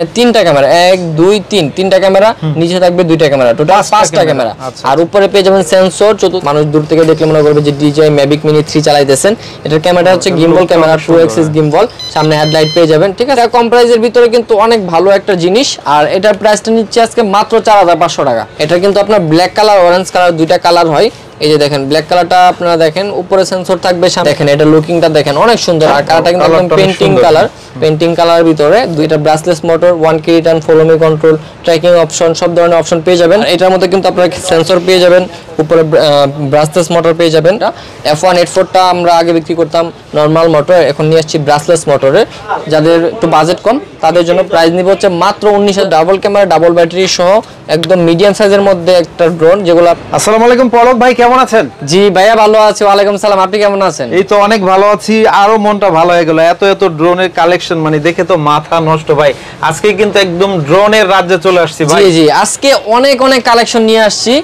তিনটা ক্যামেরা এক দুই তিন। তিনটা ক্যামেরা নিচে থাকবে দুইটা ক্যামেরা টোটাল পাঁচটা ক্যামেরা আচ্ছা। আর উপরে পেয়ে যাবেন সেন্সর চতুর্থ মানুষ দূর থেকে দেখলে মনে করবে যে ডিজাই ম্যাভিক মিনি থ্রি চালাইতেছেন। এটার ক্যামেরা হচ্ছে gimbal camera two axis gimbal সামনে হেডলাইট পেয়ে যাবেন ঠিক আছে? কম প্রাইসের ভিতরে কিন্তু অনেক ভালো একটা জিনিস। আর এটার প্রাইসটা নিচ্ছে আজকে মাত্র চার হাজার পাঁচশো টাকা। এটা কিন্তু আপনার ব্ল্যাক কালার অরেঞ্জ কালার দুইটা কালার হয়। এই যে দেখেন ব্ল্যাক কালারটা আপনারা দেখেন উপরে সেন্সর থাকবে সামনে দেখেন এটা লুকিংটা দেখেন অনেক সুন্দর। আর কালারটা কিন্তু একদম পেন্টিং কালার পেন্টিং কালার ভিতরে দুইটা brushless motor one key return follow me control tracking option সব ধরনের অপশন পেয়ে যাবেন। এটার মধ্যে কিন্তু আপনারা সেন্সর পেয়ে যাবেন উপরে ব্রাসলেস মোটর পেয়ে যাবেন। এফ ওয়ান এইট ফোরটা আমরা আগে বিক্রি করতাম নর্মাল মোটর এখন নিয়ে আসছি ব্রাসলেস মোটরে যাদের একটু বাজেট কম তাদের জন্য প্রাইস নিব হচ্ছে মাত্র উনিশ ডাবল ক্যামেরা ডাবল ব্যাটারি সহ একদম মিডিয়াম সাইজের মধ্যে একটা ড্রোন যেগুলো আসসালামু আলাইকুম পলক ভাই কেমন আছেন? জি ভাইয়া ভালো আছে ওয়ালাইকুম সালাম আপনি কেমন আছেন? এই তো অনেক ভালো আছি আরও মনটা ভালো হয়ে গেল। এত এত ড্রোনের কালেকশন মানে দেখে তো মাথা নষ্ট ভাই। আজকে কিন্তু একদম ড্রোনের রাজ্যে চলে আসছি ভাই। জি জি আজকে অনেক অনেক কালেকশন নিয়ে আসছি।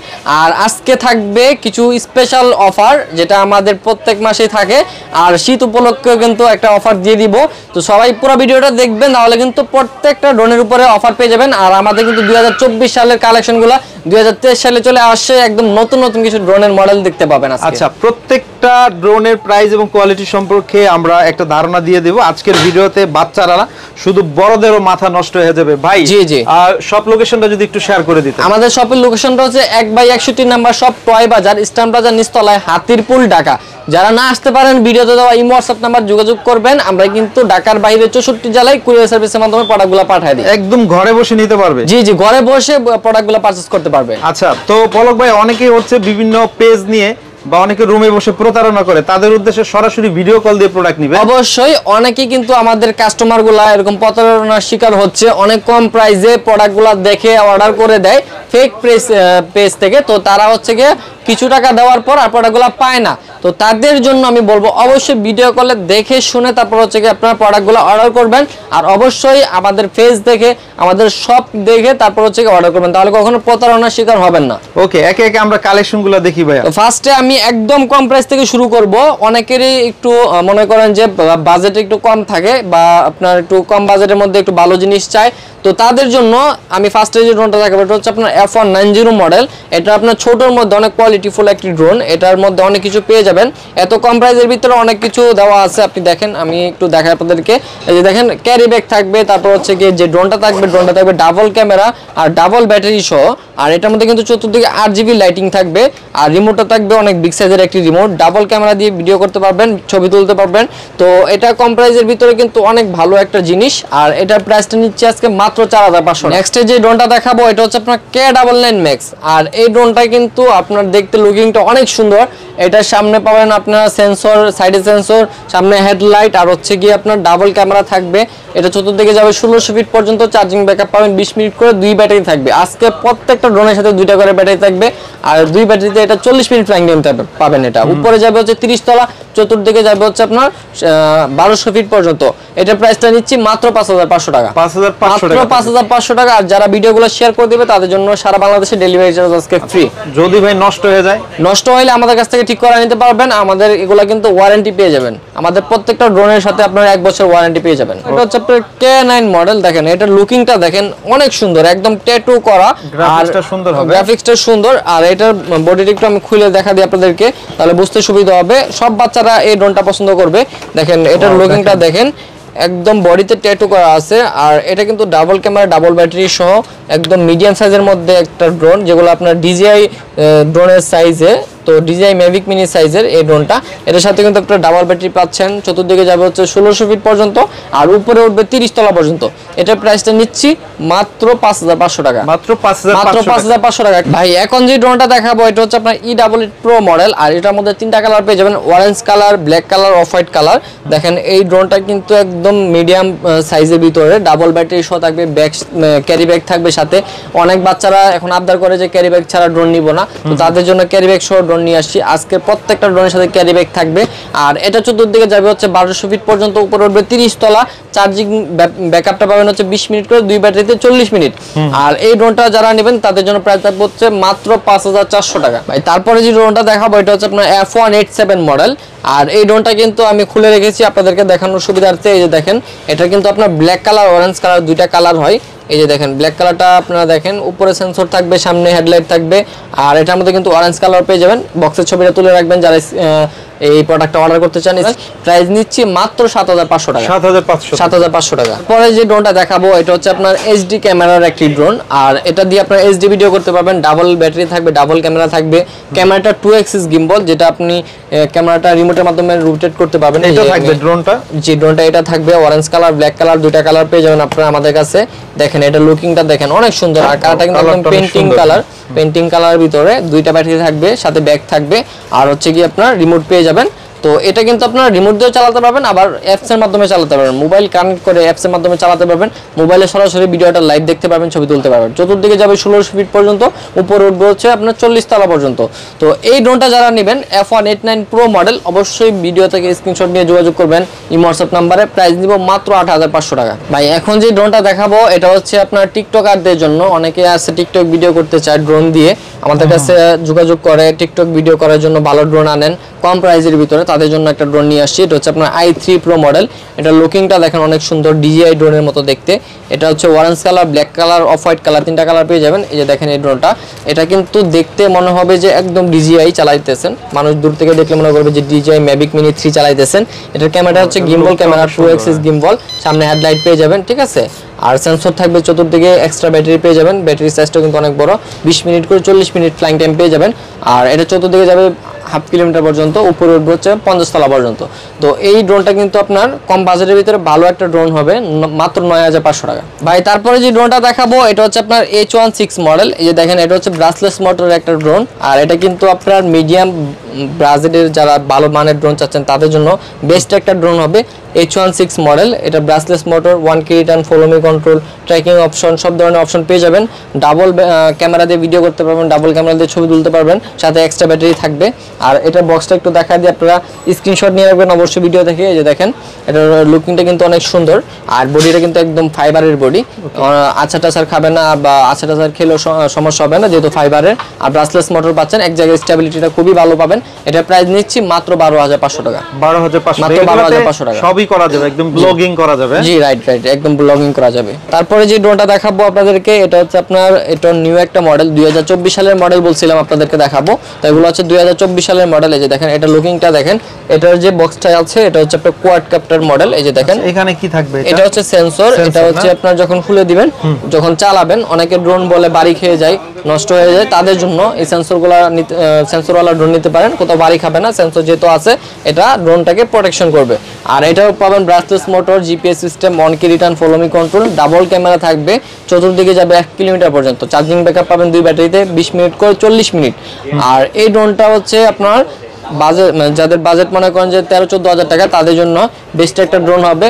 আর আজকে থাকবে কিছু স্পেশাল অফার যেটা আমাদের প্রত্যেক মাসেই থাকে। আর শীত উপলক্ষে কিন্তু একটা অফার দিয়ে দিব। তো সবাই পুরো ভিডিওটা দেখবেন তাহলে কিন্তু প্রত্যেকটা ড্রোনের উপরে অফার পেয়ে যাবেন। আর আমাদের কিন্তু দুই হাজার চব্বিশ সালের কালেকশনগুলো দুই হাজার তেইশ সালে চলে আসছে একদম নতুন নতুন কিছু ড্রোনের মডেল দেখতে পাবেন আচ্ছা প্রত্যেকটা ড্রোনের প্রাইস এবং কোয়ালিটি সম্পর্কে আমরা একটা ধারণা দিয়ে দেব। আজকের ভিডিওতে বাচ্চারা শুধু বড়দেরও মাথা নষ্ট হয়ে যাবে। ভাই জি, জি। আর সব লোকেশনটা যদি একটু শেয়ার করে দিতে আমাদের শপের লোকেশনটা হচ্ছে এক বাই একষট্টি নাম্বার সব টয় বাজার ইস্টার্ন বাজার নিচতলায় হাতিরপুল ঢাকা। যারা না আসতে পারেন ভিডিওতে দেওয়া ইমো হোয়াটসঅ্যাপ নাম্বার যোগাযোগ করবেন। আমরা কিন্তু ঢাকার বাইরে চৌষট্টি জেলায় কুরিয়ার সার্ভিসের মাধ্যমে প্রোডাক্টগুলো পাঠিয়ে দিই। একদম ঘরে বসে নিতে পারবে। জি জি ঘরে বসে প্রোডাক্টগুলো পারচেস করতে পারবে। আচ্ছা তো পলক ভাই অনেকেই হচ্ছে বিভিন্ন পেজ নিয়ে বা অনেকে রুমে বসে প্রতারণা করে, তাদের উদ্দেশ্যে সরাসরি ভিডিও কল দিয়ে প্রোডাক্ট নিবে অবশ্যই অনেকে কিন্তু আমাদের কাস্টমারগুলা এরকম প্রতারণার শিকার হচ্ছে, অনেক কম প্রাইসে প্রোডাক্টগুলা দেখে অর্ডার করে দেয় ফেক প্রেস পেজ থেকে। তো তারা হচ্ছে গিয়ে কিছু টাকা দেওয়ার পর আর প্রোডাক্টগুলা পায় না। তো তাদের জন্য আমি বলব অবশ্যই ভিডিও কলে দেখে শুনে তারপর হচ্ছে গিয়ে আপনারা প্রোডাক্টগুলো অর্ডার করবেন। আর অবশ্যই আমাদের ফেস দেখে আমাদের সব দেখে তারপর হচ্ছে গিয়ে অর্ডার করবেন। তাহলে কখনো প্রতারণার শিকার হবেন না। ওকে একে একে আমরা কালেকশনগুলো দেখি ভাইয়া। তো ফার্স্টে আমি একদম কম প্রাইস থেকে শুরু করব। অনেকেরই একটু মনে করেন যে বাজেট একটু কম থাকে বা আপনার একটু কম বাজেটের মধ্যে একটু ভালো জিনিস চাই তো তাদের জন্য আমি ফার্স্টে যে ড্রোনটা দেখাবো, এটা হচ্ছে আপনার F one nine zero model এটা আপনার ছোটোর মধ্যে অনেক কোয়ালিটিফুল একটি ড্রোন এটার মধ্যে অনেক কিছু পেয়ে যাবেন। এত কম প্রাইসের ভিতরে অনেক কিছু দেওয়া আছে, আপনি দেখেন, আমি একটু দেখাই আপনাদেরকে। এই যে দেখেন ক্যারি ব্যাগ থাকবে, তারপর হচ্ছে কি যে ড্রোনটা থাকবে ড্রোনটা থাকবে ডাবল ক্যামেরা আর ডাবল ব্যাটারি সহ। আর এটার মধ্যে কিন্তু চতুর্দিকে আট জিবি লাইটিং থাকবে, আর রিমোটটা থাকবে অনেক বিগ সাইজের একটি রিমোট ডাবল ক্যামেরা দিয়ে ভিডিও করতে পারবেন, ছবি তুলতে পারবেন। তো এটা কম প্রাইসের ভিতরে কিন্তু অনেক ভালো একটা জিনিস। আর এটার প্রাইসটা নিচ্ছে আজকে মাত্র চার হাজার পাঁচশো নেক্সট যে ড্রোনটা দেখাবো, এটা হচ্ছে আপনার কে ডাবল নাইন ম্যাক্স আর এই ড্রোনটা কিন্তু আপনার দেখতে লুকিংটা অনেক সুন্দর। এটার সামনে পাবেন আপনার সেন্সর সাইডে সেন্সর সামনে হেডলাইট আর হচ্ছে গিয়ে আপনার ডাবল ক্যামেরা থাকবে। এটা চতুর্দিকে যাবে ষোলোশো ফিট পর্যন্ত চার্জিং ব্যাকআপ পাবেন বিশ মিনিট করে দুই ব্যাটারি থাকবে। আজকে প্রত্যেকটা ড্রোনের সাথে দুইটা করে ব্যাটারি থাকবে আর দুই ব্যাটারিতে এটা চল্লিশ মিনিট ফ্লাইং টাইম পাবেন এটা। উপরে যাবে হচ্ছে তিরিশ তলা চতুর্দিকে যাবে হচ্ছে আপনার বারোশো ফিট পর্যন্ত। এটার প্রাইসটা নিচ্ছি মাত্র পাঁচ হাজার পাঁচশো টাকা। পাঁচ হাজার পাঁচশো মাত্র টাকা। পাঁচ হাজার পাঁচশো টাকা আর যারা ভিডিওগুলো শেয়ার করে দিবে তাদের জন্য সারা বাংলাদেশে ডেলিভারি চার্জ আজকে ফ্রি যদি ভাই নষ্ট হয়ে যায়? নষ্ট হলে আমাদের কাছ থেকে ঠিক করে নিতে পারবেন। আমাদের এগুলা কিন্তু ওয়ারেন্টি পেয়ে যাবেন। আমাদের প্রত্যেকটা ড্রোনের সাথে আপনার এক বছর ওয়ারেন্টি পেয়ে যাবেন। এটা হচ্ছে আপনার কে নাইন মডেল দেখেন এটার লুকিংটা দেখেন অনেক সুন্দর একদম ট্যাটু করা। আর সুন্দর হবে। গ্রাফিক্সটা সুন্দর। আর এটার বডিটা একটু আমি খুলে দেখা দিই আপনাদেরকে তাহলে বুঝতে সুবিধা হবে। সব বাচ্চারা এই ড্রোনটা পছন্দ করবে। দেখেন এটার লুকিংটা দেখেন। একদম বডিতে ট্যাটু করা আছে। আর এটা কিন্তু ডাবল ক্যামেরা ডাবল ব্যাটারি সহ একদম মিডিয়াম সাইজের মধ্যে একটা ড্রোন যেগুলো আপনার ডিজিআই ড্রোনের সাইজে তো ডিজিআই ম্যাভিক মিনি সাইজের এই ড্রোনটা। এটার সাথে কিন্তু একটা ডাবল ব্যাটারি পাচ্ছেন। চতুর্দিকে যাবে হচ্ছে ষোলোশো ফিট পর্যন্ত আর উপরে উঠবে তিরিশ তলা পর্যন্ত। এটার প্রাইসটা নিচ্ছি মাত্র পাঁচ হাজার পাঁচশো টাকা। মাত্র পাঁচ হাজার মাত্র পাঁচ হাজার পাঁচশো টাকা। ভাই এখন যে ড্রোনটা দেখাবো এটা হচ্ছে আপনার ই ডাবল প্রো মডেল আর এটার মধ্যে তিনটা কালার পেয়ে যাবেন orange colour black colour off white colour দেখেন এই ড্রোনটা কিন্তু একদম মিডিয়াম সাইজের ভিতরে। ডাবল ব্যাটারি সহ থাকবে ব্যাগ ক্যারি ব্যাগ থাকবে সাথে। অনেক বাচ্চারা এখন আবদার করে যে ক্যারি ব্যাগ ছাড়া ড্রোন নিব না। না। তো তাদের জন্য ক্যারি ব্যাগ সহ ড্রোন নিয়ে আসছি। আজকে প্রত্যেকটা ড্রোনের সাথে ক্যারি ব্যাগ থাকবে। আর এটা চতুর্দিকে যাবে হচ্ছে বারোশো ফিট পর্যন্ত উপরে উঠবে তিরিশ তলা। চার্জিং ব্যাকআপটা পাবেন হচ্ছে বিশ মিনিট করে দুই ব্যাটারিতে চল্লিশ মিনিট। আর এই ড্রোনটা যারা নেবেন তাদের জন্য প্রাইস থাকবে হচ্ছে মাত্র পাঁচ হাজার চারশো টাকা। ভাই তারপরে যে ড্রোনটা দেখাবো এটা হচ্ছে আপনার F one eight seven model আর এই ড্রোনটা কিন্তু আমি খুলে রেখেছি আপনাদেরকে দেখানোর সুবিধার্থে। এই যে দেখেন এটা কিন্তু আপনার ব্ল্যাক কালার অরেঞ্জ কালার দুইটা কালার হয়। এই যে দেখেন ব্ল্যাক কালারটা আপনারা দেখেন, উপরে সেন্সর থাকবে, সামনে হেডলাইট থাকবে, আর এটার মধ্যে কিন্তু অরেঞ্জ কালার পেয়ে যাবেন। বক্সের ছবিটা তুলে রাখবেন, যারা এই প্রোডাক্টটা অর্ডার করতে চান প্রাইস নিচ্ছি মাত্র সাত হাজার পাঁচশো টাকা। সাত হাজার পাঁচশো সাত হাজার পাঁচশো টাকা। পরে যে ড্রোনটা দেখাবো এটা হচ্ছে আপনার এইচডি ক্যামেরার একটি ড্রোন আর এটা দিয়ে আপনার এইচডি ভিডিও করতে পারবেন। ডাবল ব্যাটারি থাকবে ডাবল ক্যামেরা থাকবে। ক্যামেরাটা টু এক্সিস গিম্বল যেটা আপনি ক্যামেরাটা রিমোটের মাধ্যমে রোটেট করতে পারবেন। এটা থাকবে ড্রোনটা যে ড্রোনটা এটা থাকবে অরেঞ্জ কালার ব্ল্যাক কালার দুইটা কালার পেয়ে যাবেন আপনারা আমাদের কাছে। দেখেন এটা লুকিংটা দেখেন অনেক সুন্দর। আর কালারটা কিন্তু একদম পেন্টিং কালার পেন্টিং কালারের ভিতরে দুইটা ব্যাটারি থাকবে সাথে ব্যাগ থাকবে। আর হচ্ছে কি আপনার রিমোট পেয়ে যাবেন যাবেন তো এটা কিন্তু আপনারা রিমোট দিয়েও চালাতে পারবেন আবার অ্যাপস এর মাধ্যমে চালাতে পারবেন। মোবাইল কানেক্ট করে অ্যাপস এর মাধ্যমে চালাতে পারবেন। মোবাইলে সরাসরি ভিডিওটা লাইভ দেখতে পারবেন ছবি তুলতে পারবেন। চতুর্দিকে যাবে ষোলোশো ফিট পর্যন্ত উপরে উঠবে হচ্ছে আপনার চল্লিশ তলা পর্যন্ত। তো এই ড্রোনটা যারা নেবেন F one eight nine pro model অবশ্যই ভিডিও থেকে স্ক্রিনশট নিয়ে যোগাযোগ করবেন। এই হোয়াটসঅ্যাপ নাম্বারে প্রাইস নিব মাত্র আট হাজার পাঁচশো টাকা। ভাই এখন যে ড্রোনটা দেখাবো এটা হচ্ছে আপনার টিকটকারদের জন্য। অনেকে আছে টিকটক ভিডিও করতে চায় ড্রোন দিয়ে। আমাদের কাছে যোগাযোগ করে টিকটক ভিডিও করার জন্য ভালো ড্রোন আনেন কম প্রাইসের ভিতরে। তাদের জন্য একটা ড্রোন নিয়ে আসছি। এটা হচ্ছে আপনার আই থ্রি প্রো মডেল এটা লুকিংটা দেখেন অনেক সুন্দর ডিজিআই ড্রোনের মতো দেখতে। এটা হচ্ছে orange colour black colour off white colour তিনটা কালার পেয়ে যাবেন। এই যে দেখেন এই ড্রোনটা এটা কিন্তু দেখতে মনে হবে যে একদম ডিজিআই চালাইতেছেন। মানুষ দূর থেকে দেখলে মনে করবে যে ডিজিআই ম্যাভিক মিনি থ্রি চালাইতেছেন। এটার ক্যামেরা হচ্ছে gimbal camera two axis gimbal সামনে হেডলাইট পেয়ে যাবেন ঠিক আছে? আর সেন্সর থাকবে চতুর্দিকে এক্সট্রা ব্যাটারি পেয়ে যাবেন। ব্যাটারি সাইজটা কিন্তু অনেক বড়। বিশ মিনিট করে চল্লিশ মিনিট ফ্লাইং টাইম পেয়ে যাবেন। আর এটা চতুর্দিকে যাবে হাফ কিলোমিটার পর্যন্ত, উপরে উঠবে হচ্ছে পঞ্চাশতলা পর্যন্ত। তো এই ড্রোনটা কিন্তু আপনার কম বাজেটের ভিতরে ভালো একটা ড্রোন হবে মাত্র নয় হাজার পাঁচশো টাকা। ভাই, তারপরে যে ড্রোনটা দেখাবো, এটা হচ্ছে আপনার এইচ ওয়ান সিক্স মডেল এই যে দেখেন, এটা হচ্ছে ব্রাসলেস মোটরের একটা ড্রোন আর এটা কিন্তু আপনার মিডিয়াম ব্রাজেটের যারা ভালো মানের ড্রোন চাচ্ছেন তাদের জন্য বেস্ট একটা ড্রোন হবে এইচ ওয়ান সিক্স মডেল এটা brushless motor one key return follow me control tracking option সব ধরনের অপশন পেয়ে যাবেন। ডাবল ক্যামেরা দিয়ে ভিডিও করতে পারবেন ডাবল ক্যামেরা দিয়ে ছবি তুলতে পারবেন সাথে এক্সট্রা ব্যাটারি থাকবে। আর এটা বক্সটা একটু দেখা দিয়ে আপনারা স্ক্রিনশট নিয়ে রাখবেন অবশ্যই ভিডিও দেখে এই যে দেখেন এটার লুকিংটা কিন্তু অনেক সুন্দর। আর বডিটা কিন্তু একদম ফাইবারের বডি আচ্ছা টাচার খাবে না বা আচ্ছা টাচার খেলেও সমস্যা হবে না যেহেতু ফাইবারের আর ব্রাসলেস মোটর পাচ্ছেন এক জায়গায় স্টেবিলিটিটা খুবই ভালো পাবেন। এটা প্রাইস নিচ্ছি মাত্র বারো হাজার পাঁচশো টাকা। বারো হাজার পাঁচশো মাত্র 12,500 টাকা। সবই করা যাবে একদম ব্লগিং করা যাবে। জি রাইট রাইট একদম ব্লগিং করা যাবে। তারপরে যে ড্রোনটা দেখাবো আপনাদেরকে এটা হচ্ছে আপনার এটা নিউ একটা মডেল দুই সালের মডেল বলছিলাম আপনাদেরকে দেখাবো। তো এগুলো হচ্ছে দুই সালের মডেল এই যে দেখেন এটা লুকিংটা দেখেন। এটার যে বক্সটা আছে এটা হচ্ছে আপনার কোয়াড ক্যাপ্টার মডেল এই যে দেখেন। এখানে কি থাকবে এটা? হচ্ছে সেন্সর এটা হচ্ছে? আপনার যখন খুলে দিবেন যখন চালাবেন অনেকে ড্রোন বলে বাড়ি খেয়ে যায়। নষ্ট হয়ে যায়, তাদের জন্য এই সেন্সরগুলো সেন্সরওয়ালা ড্রোন নিতে পারেন, কোথাও বাড়ি খাবে না সেন্সর যেহেতু আছে, এটা ড্রোনটাকে প্রোটেকশন করবে। আর এটাও পাবেন brushless motor GPS system on key return follow me control double camera থাকবে, চতুর্দিকে যাবে এক কিলোমিটার পর্যন্ত। চার্জিং ব্যাকআপ পাবেন দুই ব্যাটারিতে, বিশ মিনিট করে চল্লিশ মিনিট। আর এই ড্রোনটা হচ্ছে আপনার বাজেট যাদের বাজেট মনে করেন যে তেরো, চোদ্দ হাজার টাকা, তাদের জন্য বেস্ট একটা ড্রোন হবে।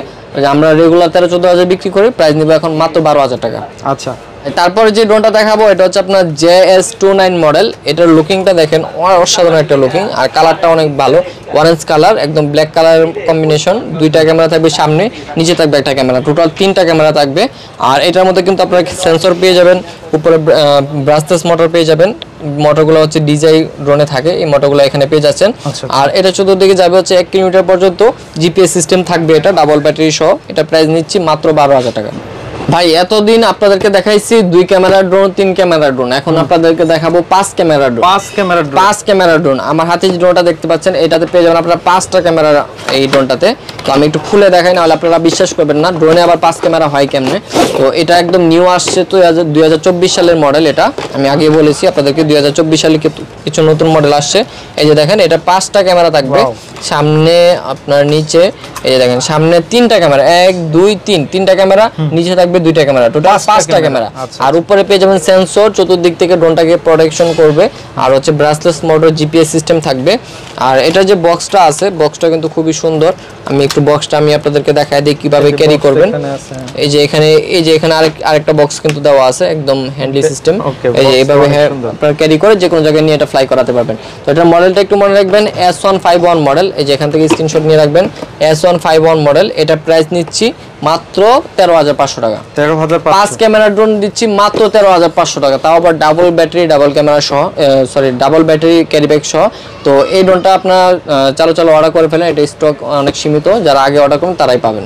আমরা রেগুলার তেরো, চোদ্দ হাজার বিক্রি করি প্রাইস নিব এখন মাত্র বারো হাজার টাকা। আচ্ছা। তারপরে যে ড্রোনটা দেখাবো এটা হচ্ছে আপনার J S two nine model এটার লুকিংটা দেখেন অসাধারণ একটা লুকিং আর কালারটা অনেক ভালো। অরেঞ্জ কালার একদম ব্ল্যাক কালার কম্বিনেশন দুইটা ক্যামেরা থাকবে সামনে নিচে থাকবে একটা ক্যামেরা টোটাল তিনটা ক্যামেরা থাকবে। আর এটার মধ্যে কিন্তু আপনারা সেন্সর পেয়ে যাবেন উপরে ব্রাসলেস মোটর পেয়ে যাবেন। মোটরগুলো হচ্ছে ডিজাই ড্রোনে থাকে এই মোটরগুলো এখানে পেয়ে যাচ্ছেন। আচ্ছা। আর এটা চতুর্দিকে যাবে হচ্ছে এক কিলোমিটার পর্যন্ত। জিপিএস সিস্টেম থাকবে এটা ডাবল ব্যাটারি সহ। এটা প্রাইস নিচ্ছি মাত্র বারো হাজার টাকা। ভাই এতদিন আপনাদেরকে দেখাইছি দুই ক্যামেরা ড্রোন তিন ক্যামেরা ড্রোন এখন আপনাদেরকে দেখাবো পাঁচ ক্যামেরা ড্রোন পাঁচ ক্যামেরা ড্রোন পাঁচ ক্যামেরা ড্রোন আমার হাতে যে ড্রোনটা দেখতে পাচ্ছেন এটাতে পেয়ে যাবেন আপনারা পাঁচটা ক্যামেরা এই ড্রোনটাতে তো আমি একটু খুলে দেখাই নাহলে আপনারা বিশ্বাস করবেন না ড্রোনে আবার পাঁচ ক্যামেরা হয় কেমনে? তো এটা একদম নিউ আসছে তো দুই হাজার চব্বিশ সালের মডেল এটা। আমি আগে বলেছি আপনাদেরকে দুই হাজার চব্বিশ সালে কিছু- কিছু নতুন মডেল আসছে। এই যে দেখেন এটা পাঁচটা ক্যামেরা থাকবে। সামনে আপনার নিচে এই যে দেখেন সামনে তিনটা ক্যামেরা এক দুই তিন। তিনটা ক্যামেরা নিচে থাকবে দুইটা ক্যামেরা টোটাল পাঁচটা ক্যামেরা আচ্ছা। আর উপরে পেয়ে যাবেন সেন্সর চতুর্দিক থেকে ড্রোনটাকে প্রোটেকশন করবে। আর হচ্ছে ব্রাসলেস মোটর জিপিএস সিস্টেম থাকবে। আর এটা যে বক্সটা আছে বক্সটা কিন্তু খুবই সুন্দর। আমি একটু বক্সটা আমি আপনাদেরকে দেখায় দিই কীভাবে ক্যারি করবেন। এই যে এখানে এই যে এখানে আরেক আরেকটা বক্স কিন্তু দেওয়া আছে একদম হ্যান্ডলি সিস্টেম এই যে এইভাবে আপনারা ক্যারি করে যে কোনো জায়গায় নিয়ে এটা ফ্লাই করাতে পারবেন। তো এটার মডেলটা একটু মনে রাখবেন S one five one model এই যে এখান থেকে স্ক্রিনশট নিয়ে রাখবেন S one five one model এটা প্রাইস নিচ্ছি মাত্র তেরো হাজার পাঁচশো টাকা। তেরো হাজার পাঁচ ক্যামেরা ড্রোন দিচ্ছি মাত্র তেরো হাজার পাঁচশো টাকা। তাও আবার ডাবল ব্যাটারি ডাবল ক্যামেরা সহ sorry double battery carry bag সহ। তো এই ড্রোনটা আপনার চালু চালু অর্ডার করে ফেলেন। এটা স্টক অনেক সীমিত। যারা আগে অর্ডার করুন তারাই পাবেন।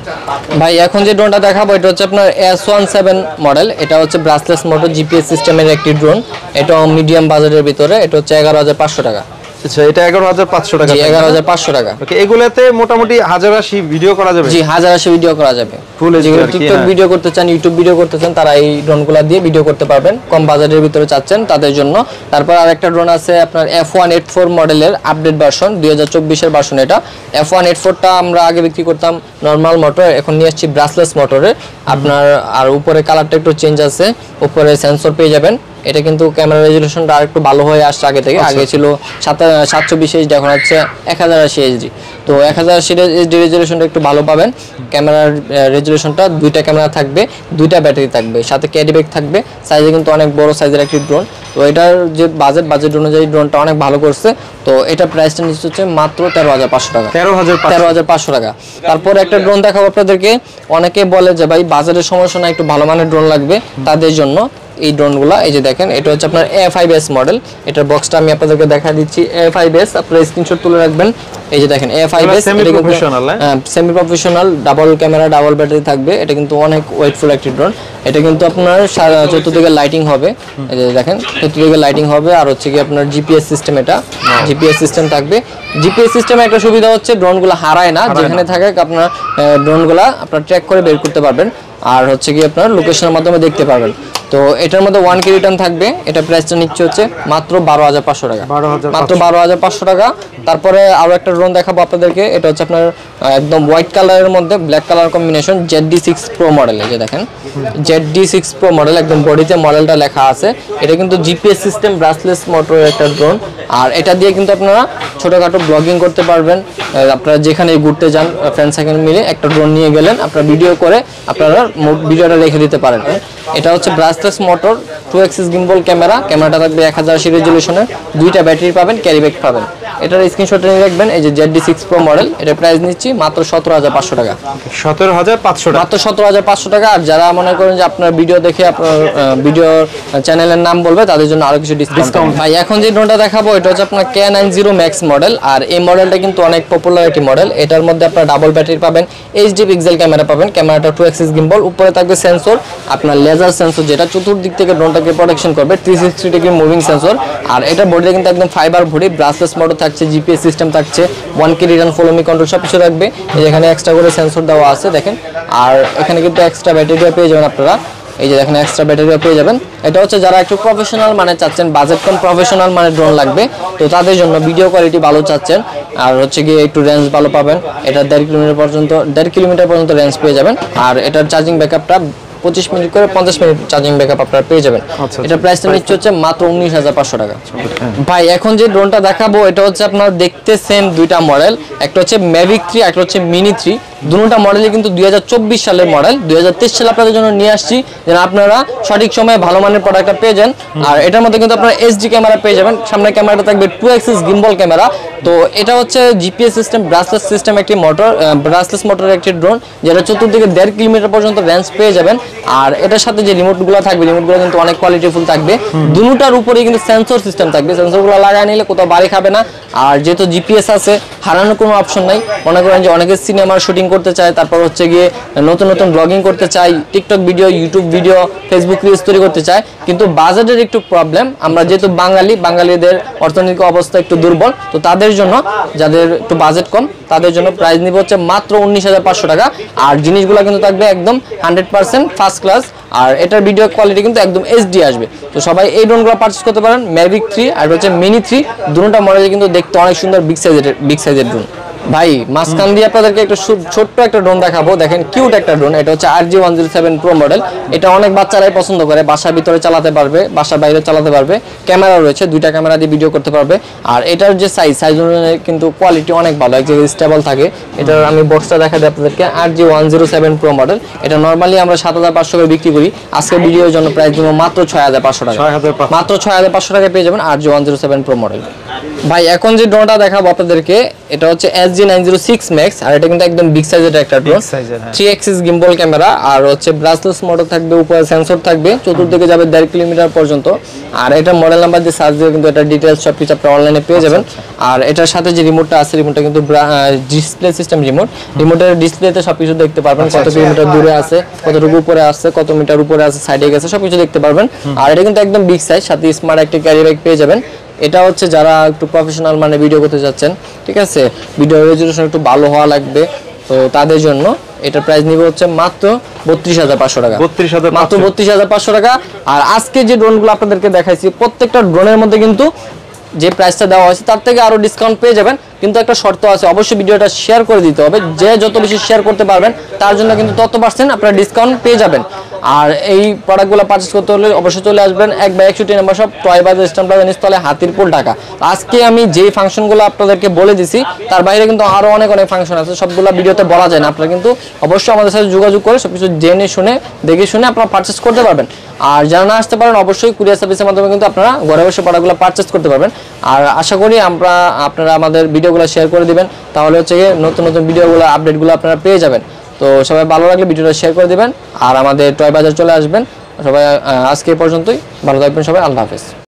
ভাই এখন যে ড্রোনটা দেখাবো এটা হচ্ছে আপনার এস ওয়ান সেভেন মডেল এটা হচ্ছে ব্রাসলেস মোটর জিপিএস সিস্টেমের একটি ড্রোন। এটা মিডিয়াম বাজেটের ভিতরে। এটা হচ্ছে এগারো হাজার পাঁচশো টাকা। আচ্ছা এটা এগারো হাজার পাঁচশো টাকা জি এগারো হাজার পাঁচশো টাকা। ওকে এগুলাতে মোটামুটি হাজার আশি ভিডিও করা যাবে? জি হাজার আশি ভিডিও করা যাবে। HD যেগুলো আর টিকটক হ্যাঁ। ভিডিও করতে চান ইউটিউব ভিডিও করতে চান তারা এই ড্রোনগুলো দিয়ে ভিডিও করতে পারবেন। কম বাজেটের ভিতরে চাচ্ছেন তাদের জন্য। তারপর আরেকটা ড্রোন আছে আপনার এফ ওয়ান এইট ফোর মডেলের আপডেট ভার্সন দুই হাজার চব্বিশের ভার্সন এটা। এফ ওয়ান এইট ফোরটা আমরা আগে বিক্রি করতাম নর্মাল মোটর এখন নিয়ে আসছি ব্রাসলেস মোটরে আপনার আর উপরে কালারটা একটু চেঞ্জ আছে উপরে সেন্সর পেয়ে যাবেন। এটা কিন্তু ক্যামেরা রেজলিউশনটা আর একটু ভালো হয়ে আসছে আগে থেকে। আগে ছিল সাত সাতশো বিশ এইচডি এখন হচ্ছে এক হাজার আশি এইচডি তো এক হাজার আশি এইচডি রেজলিউশনটা একটু ভালো পাবেন। ক্যামেরার রেজলিউশনটা দুইটা ক্যামেরা থাকবে দুইটা ব্যাটারি থাকবে সাথে ক্যারি ব্যাগ থাকবে। সাইজে কিন্তু অনেক বড় সাইজের একটি ড্রোন তো এটার যে বাজেট বাজেট অনুযায়ী ড্রোনটা অনেক ভালো করছে। তো এটা প্রাইসটা নিচ্ছে হচ্ছে মাত্র তেরো হাজার পাঁচশো টাকা। তেরো হাজার তেরো হাজার পাঁচশো টাকা। তারপর একটা ড্রোন দেখাবো আপনাদেরকে। অনেকে বলে যে ভাই বাজারের সমস্যা না একটু ভালো মানের ড্রোন লাগবে তাদের জন্য। এই ড্রোনগুলো এই যে দেখেন এটা হচ্ছে আপনার এ ফাইভ এস মডেল এটার বক্সটা আমি আপনাদেরকে দেখা দিচ্ছি। এ ফাইভ এস আপনারা স্ক্রিনশট তুলে রাখবেন। এই যে দেখেন এ ফাইভ এস হ্যাঁ? Semi professional double camera double battery থাকবে। এটা কিন্তু অনেক ওয়েটফুল একটি ড্রোন। এটা কিন্তু আপনার চতুর্দিকে লাইটিং হবে। এই যে দেখেন চতুর্দিকে লাইটিং হবে। আর হচ্ছে কি আপনার জিপিএস সিস্টেম এটা। জিপিএস সিস্টেম থাকবে। জিপিএস সিস্টেমে একটা সুবিধা হচ্ছে ড্রোনগুলো হারায় না। যেখানে থাকে আপনার ড্রোনগুলো আপনার ট্র্যাক করে বের করতে পারবেন। আর হচ্ছে কি আপনার লোকেশনের মাধ্যমে দেখতে পারবেন। তো এটার মধ্যে ওয়ান কে রিটার্ন থাকবে এটা প্রাইসটা নিচ্ছে হচ্ছে মাত্র বারো হাজার পাঁচশো টাকা। মাত্র বারো হাজার পাঁচশো টাকা। তারপরে আরও একটা ড্রোন দেখাবো আপনাদেরকে এটা হচ্ছে আপনার একদম হোয়াইট কালারের মধ্যে black colour combination Z D six pro model এই যে দেখেন। Z D six pro model একদম বডিতে মডেলটা লেখা আছে। এটা কিন্তু জিপিএস সিস্টেম ব্রাসলেস মোটর একটা ড্রোন আর এটা দিয়ে কিন্তু আপনারা ছোটোখাটো ব্লগিং করতে পারবেন। আপনারা যেখানে ঘুরতে যান ফ্রেন্ড সাইকেল মিলে একটা ড্রোন নিয়ে গেলেন। আপনারা ভিডিও করে আপনারা ভিডিওটা রেখে দিতে পারেন। এটা হচ্ছে brushless motor two axis gimbal camera ক্যামেরাটা থাকবে এক হাজার আশি রেজলিউশনের দুইটা ব্যাটারি পাবেন ক্যারি ব্যাগ পাবেন। এটার স্ক্রিনশট নিয়ে রাখবেন এই যে Z D six pro model এটা প্রাইস নিচ্ছি মাত্র সতেরো হাজার পাঁচশো টাকা। সতেরো হাজার পাঁচশো টাকা। মাত্র সতেরো হাজার পাঁচশো টাকা আর যারা মনে করেন যে আপনার ভিডিও দেখে আপনার ভিডিও চ্যানেলের নাম বলবে তাদের জন্য আরও কিছু ডিসকাউন্ট ভাই এখন যে ড্রোনটা দেখাবো এটা হচ্ছে আপনার K nine zero max model আর এই মডেলটা কিন্তু অনেক পপুলার একটি মডেল এটার মধ্যে আপনার ডাবল ব্যাটারি পাবেন এইচডি পিক্সেল ক্যামেরা পাবেন ক্যামেরাটা টু এক্সিস গিম্বল উপরে থাকবে সেন্সর আপনার লেজার সেন্সর যেটা চতুর্দিক থেকে ড্রোনটাকে প্রোটেকশন করবে three sixty degree moving sensor আর এটা বডিতে কিন্তু একদম ফাইবার ভরি ব্রাসলেস মোটর থাকছে জিপিএস সিস্টেম থাকছে one key return follow me control সব কিছু থাকবে এখানে এক্সট্রা করে সেন্সর দেওয়া আছে, দেখেন, আর এখানে কিন্তু এক্সট্রা ব্যাটারিও পেয়ে যাবেন আপনারা। এই যে দেখেন এক্সট্রা ব্যাটারিও পেয়ে যাবেন। এটা হচ্ছে যারা একটু প্রফেশনাল মানে চাচ্ছেন বাজেট কম প্রফেশনাল মানে ড্রোন লাগবে তো তাদের জন্য ভিডিও কোয়ালিটি ভালো চাচ্ছেন। আর হচ্ছে গিয়ে একটু রেঞ্জ ভালো পাবেন। এটা দেড় কিলোমিটার পর্যন্ত দেড় কিলোমিটার পর্যন্ত রেঞ্জ পেয়ে যাবেন। আর এটার চার্জিং ব্যাকআপটা পঁচিশ মিনিট করে পঞ্চাশ মিনিট চার্জিং ব্যাকআপ আপনারা পেয়ে যাবেন। আচ্ছা, এটা প্রাইসটা নিচ্ছে হচ্ছে মাত্র উনিশ হাজার পাঁচশো টাকা। ভাই এখন যে ড্রোনটা দেখাবো এটা হচ্ছে আপনার দেখতে সেম দুইটা মডেল একটা হচ্ছে ম্যাভিক থ্রি একটা হচ্ছে মিনি থ্রি দুটোটা মডেলই কিন্তু দুই হাজার চব্বিশ সালের মডেল দুই সালে আপনাদের জন্য নিয়ে আসছি। যেন আপনারা সঠিক সময়ে ভালো মানের প্রোডাক্টটা পেয়ে যান। আর এটার মধ্যে কিন্তু আপনারা এইচডি ক্যামেরা পেয়ে যাবেন। সামনে ক্যামেরাটা থাকবে টু এক্সিস গিম্বল ক্যামেরা তো এটা হচ্ছে জিপিএস সিস্টেম ব্রাসলেস সিস্টেম একটি মোটর ব্রাসলেস মোটরের একটি ড্রোন যেটা চতুর্দিকে দেড় কিলোমিটার পর্যন্ত রেঞ্জ পেয়ে যাবেন। আর এটার সাথে যে রিমোটগুলো থাকবে রিমোটগুলো কিন্তু অনেক কোয়ালিটিফুল থাকবে। দুটার উপরেই কিন্তু সেন্সর সিস্টেম থাকবে। সেন্সরগুলো লাগায় নিলে কোথাও বাড়ি খাবে না। আর যেহেতু জিপিএস আছে হারানোর কোনো অপশন নাই। মনে করেন যে অনেকে সিনেমার শুটিং করতে চায়, তারপর হচ্ছে গিয়ে নতুন নতুন ব্লগিং করতে চাই TikTok video YouTube video Facebook reels তৈরি করতে চায়। কিন্তু বাজেটের একটু প্রবলেম আমরা যেহেতু বাঙালি, বাঙালিদের অর্থনৈতিক অবস্থা একটু দুর্বল, তো তাদের জন্য যাদের একটু বাজেট কম, তাদের জন্য প্রাইস নিবে হচ্ছে মাত্র উনিশ হাজার পাঁচশো টাকা। আর জিনিসগুলো কিন্তু থাকবে একদম হান্ড্রেড পার্সেন্ট ফার্স্ট ক্লাস আর এটার ভিডিও কোয়ালিটি কিন্তু একদম এইচডি আসবে। তো সবাই এই ড্রোনগুলো পারচেস করতে পারেন ম্যাভিক থ্রি আর হচ্ছে মিনি থ্রি দুটোটা মডেল কিন্তু দেখতে অনেক সুন্দর বিগ সাইজের বিগ সাইজের ড্রোন ভাই মাঝখান দিয়ে আপনাদেরকে একটা ছোট্ট একটা ড্রোন দেখাবো। দেখেন কিউট একটা ড্রোন এটা হচ্ছে R G one zero seven pro model এটা অনেক বাচ্চারাই পছন্দ করে। বাসার ভিতরে চালাতে পারবে বাসার বাইরে চালাতে পারবে। ক্যামেরা রয়েছে দুইটা ক্যামেরা দিয়ে ভিডিও করতে পারবে। আর এটার যে সাইজ সাইজ অনুযায়ী কিন্তু কোয়ালিটি অনেক ভালো এক জায়গায় স্টেবল থাকে। এটার আমি বক্সটা দেখা দিই আপনাদেরকে। R G one zero seven pro model এটা নর্মালি আমরা সাত হাজার পাঁচশো করে বিক্রি করি। আজকে ভিডিওর জন্য প্রাইস দিব মাত্র ছয় হাজার পাঁচশো টাকা। মাত্র ছয় হাজার পাঁচশো টাকায় পেয়ে যাবেন R G one zero seven pro model ভাই এখন যে ড্রোনটা দেখাবো আপনাদেরকে এটা হচ্ছে S G nine zero six max আর এটা কিন্তু একদম বিগ সাইজের একটা drone. Three axis gimbal camera আর হচ্ছে ব্রাসলেস মোটর থাকবে উপরে সেন্সর থাকবে চতুর্দিকে যাবে দেড় কিলোমিটার পর্যন্ত। আর এটা মডেল নাম্বার দিয়ে সার্চ দিয়ে কিন্তু এটা ডিটেলস সব কিছু আপনি অনলাইনে পেয়ে যাবেন। আর এটার সাথে যে রিমোটটা আছে রিমোটটা কিন্তু ডিসপ্লে সিস্টেম রিমোট রিমোটের ডিসপ্লেতে সবকিছু দেখতে পারবেন কত কিলোমিটার দূরে আছে কতটুকু উপরে আছে কত মিটার উপরে আছে সাইডে গেছে সবকিছু দেখতে পারবেন। আর এটা কিন্তু একদম বিগ সাইজ সাথে স্মার্ট একটা ক্যারি ব্যাগ পেয়ে যাবেন। এটা হচ্ছে যারা একটু প্রফেশনাল মানে ভিডিও করতে যাচ্ছেন ঠিক আছে? ভিডিও রেজুলেশন একটু ভালো হওয়া লাগবে তো তাদের জন্য এটার প্রাইস নিবে হচ্ছে মাত্র বত্রিশ হাজার পাঁচশো টাকা। বত্রিশ হাজার মাত্র বত্রিশ হাজার পাঁচশো টাকা। আর আজকে যে ড্রোনগুলো আপনাদেরকে দেখাইছি প্রত্যেকটা ড্রোনের মধ্যে কিন্তু যে প্রাইসটা দেওয়া হয়েছে, তার থেকে আরও ডিসকাউন্ট পেয়ে যাবেন। কিন্তু একটা শর্ত আছে, অবশ্যই ভিডিওটা শেয়ার করে দিতে হবে। যে যত বেশি শেয়ার করতে পারবেন, তার জন্য কিন্তু তত পার্সেন্ট আপনারা ডিসকাউন্ট পেয়ে যাবেন। আর এই প্রোডাক্টগুলো পারচেস করতে হলে অবশ্যই চলে আসবেন এক বা একষট্টি নাম্বার সব টয় বাজার স্ট্যাম্প প্লাজা নিচতলে হাতিরপুল, ঢাকা। আজকে আমি যেই ফাংশনগুলো আপনাদেরকে বলে দিছি, তার বাইরে কিন্তু আরও অনেক অনেক ফাংশন আছে। সবগুলো ভিডিওতে বলা যায় না। আপনারা কিন্তু অবশ্যই আমাদের সাথে যোগাযোগ করে সব কিছু জেনে শুনে, দেখে শুনে আপনারা পারচেস করতে পারবেন। আর যারা না আসতে পারেন, অবশ্যই কুরিয়ার সার্ভিসের মাধ্যমে কিন্তু আপনারা ঘরে বসে প্রোডাক্টগুলো পারচেস করতে পারবেন। আর আশা করি আমরা, আপনারা আমাদের ভিডিওগুলো শেয়ার করে দিবেন। তাহলে হচ্ছে গিয়ে নতুন নতুন ভিডিওগুলো আপডেটগুলো আপনারা পেয়ে যাবেন। তো সবাই ভালো লাগলে ভিডিওটা শেয়ার করে দিবেন। আর আমাদের টয় বাজার চলে আসবেন। সবাই আজকে পর্যন্তই। ভালো থাকবেন সবাই। আল্লাহ হাফেজ।